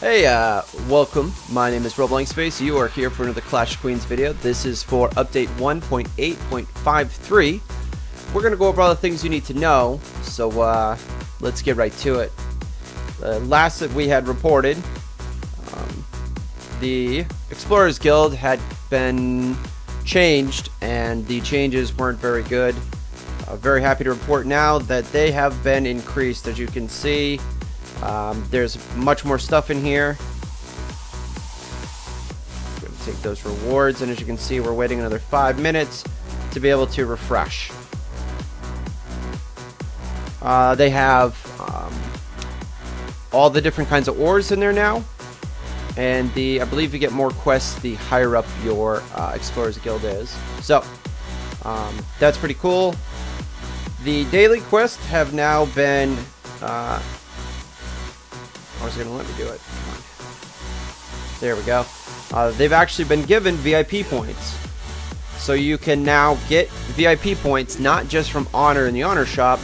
Hey, uh, welcome. My name is Rob Space. You are here for another Clash Queens video. This is for update 1.8.53. We're going to go over all the things you need to know, so uh, let's get right to it. Uh, last that we had reported, um, the Explorers Guild had been changed, and the changes weren't very good. Uh, very happy to report now that they have been increased, as you can see. Um, there's much more stuff in here. To take those rewards, and as you can see, we're waiting another five minutes to be able to refresh. Uh, they have um, all the different kinds of ores in there now. And the I believe you get more quests the higher up your uh, Explorers Guild is. So, um, that's pretty cool. The daily quests have now been uh, was going to let me do it. There we go. Uh, they've actually been given VIP points. So you can now get VIP points not just from Honor in the Honor Shop,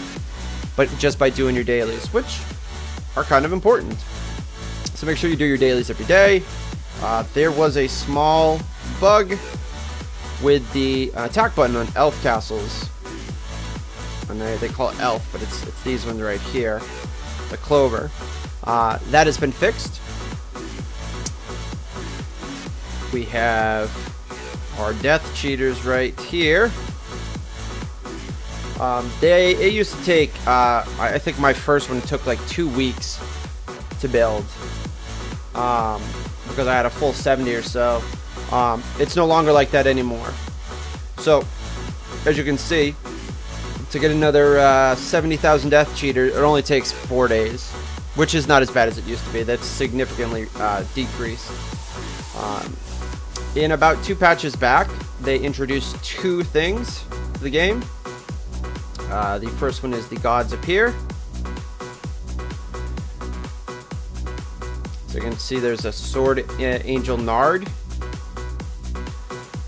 but just by doing your dailies, which are kind of important. So make sure you do your dailies every day. Uh, there was a small bug with the attack button on elf castles. And they, they call it elf, but it's, it's these ones right here. The clover. Uh, that has been fixed. We have our death cheaters right here. Um, they it used to take uh, I think my first one took like two weeks to build um, because I had a full 70 or so. Um, it's no longer like that anymore. So as you can see, to get another uh, 70,000 death cheater, it only takes four days which is not as bad as it used to be. That's significantly uh, decreased. Um, in about two patches back, they introduced two things to the game. Uh, the first one is the gods appear. So you can see there's a sword angel nard.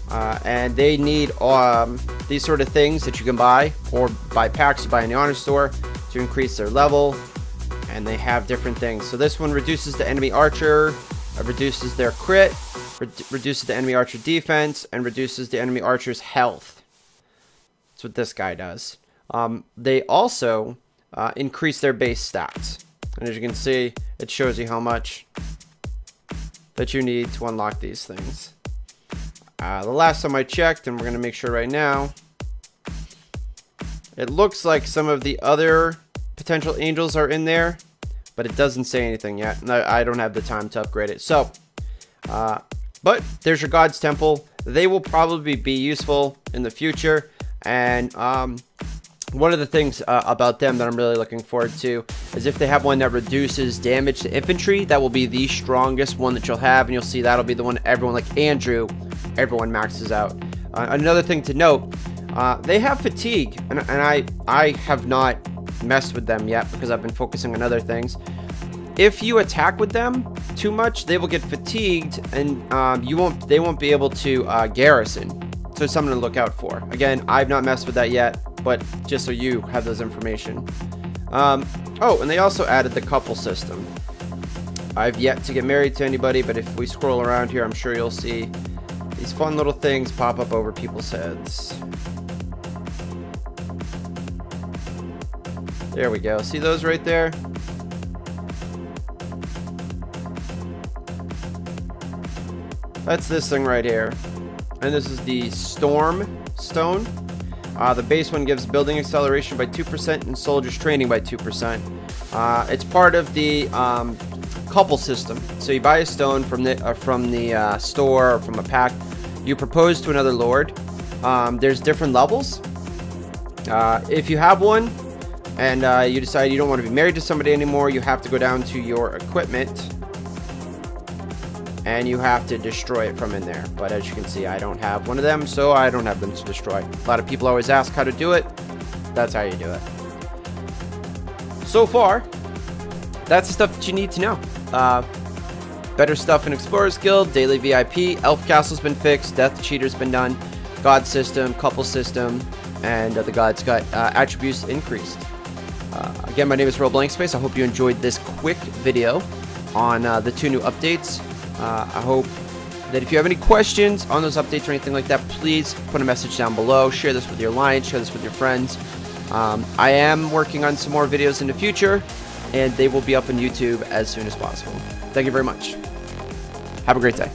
Uh, and they need um, these sort of things that you can buy or buy packs you buy in the honor store to increase their level and they have different things. So this one reduces the enemy archer, reduces their crit, re reduces the enemy archer defense, and reduces the enemy archer's health. That's what this guy does. Um, they also uh, increase their base stats. And as you can see, it shows you how much that you need to unlock these things. Uh, the last time I checked, and we're going to make sure right now, it looks like some of the other potential angels are in there, but it doesn't say anything yet. I don't have the time to upgrade it. So, uh, but there's your God's Temple. They will probably be useful in the future. And um, one of the things uh, about them that I'm really looking forward to is if they have one that reduces damage to infantry, that will be the strongest one that you'll have. And you'll see that'll be the one everyone, like Andrew, everyone maxes out. Uh, another thing to note, uh, they have fatigue. And, and I, I have not messed with them yet because I've been focusing on other things. If you attack with them too much, they will get fatigued and um, you won't. They won't be able to uh, garrison. So it's something to look out for. Again, I've not messed with that yet, but just so you have those information. Um, oh, and they also added the couple system. I've yet to get married to anybody, but if we scroll around here, I'm sure you'll see these fun little things pop up over people's heads. There we go. See those right there? That's this thing right here. And this is the Storm Stone. Uh, the base one gives building acceleration by 2% and soldiers training by 2%. Uh, it's part of the um, couple system. So you buy a stone from the uh, from the uh, store or from a pack. You propose to another lord. Um, there's different levels. Uh, if you have one, and uh, you decide you don't want to be married to somebody anymore, you have to go down to your equipment and you have to destroy it from in there. But as you can see, I don't have one of them, so I don't have them to destroy. A lot of people always ask how to do it. That's how you do it. So far, that's the stuff that you need to know. Uh, better stuff in Explorers Guild, Daily VIP, Elf Castle's been fixed, Death Cheater's been done, God System, Couple System, and uh, the Gods got uh, attributes increased. Uh, again, my name is Real Blank Space. I hope you enjoyed this quick video. on uh, the two new updates. Uh, I hope that if you have any questions on those updates or anything like that, please put a message down below. Share this with your alliance, share this with your friends. Um, I am working on some more videos in the future, and they will be up on YouTube as soon as possible. Thank you very much. Have a great day.